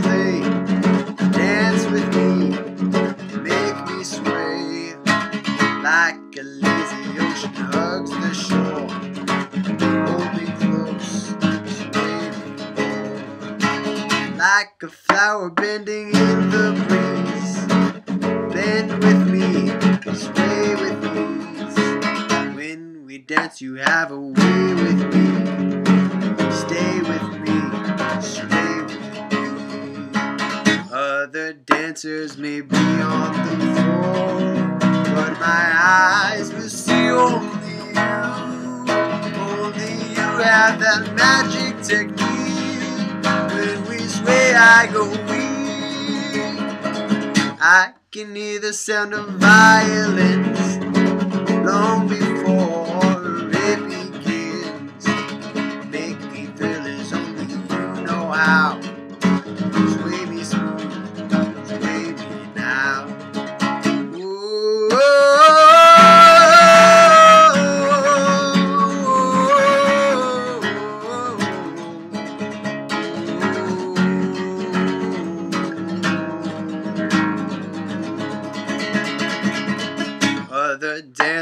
play. Dance with me, make me sway. Like a lazy ocean hugs the shore. Hold me close, baby. Like a flower bending in the breeze. Bend with me, sway with me. When we dance, you have a way with me. Stay with dancers may be on the floor, but my eyes will see only you. Only you have that magic technique. When we sway, I go weak. I can hear the sound of violins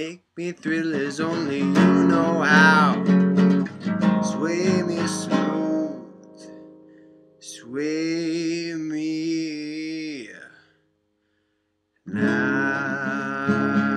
Make me thrillers, only you know how. Sway me smooth, sway me now.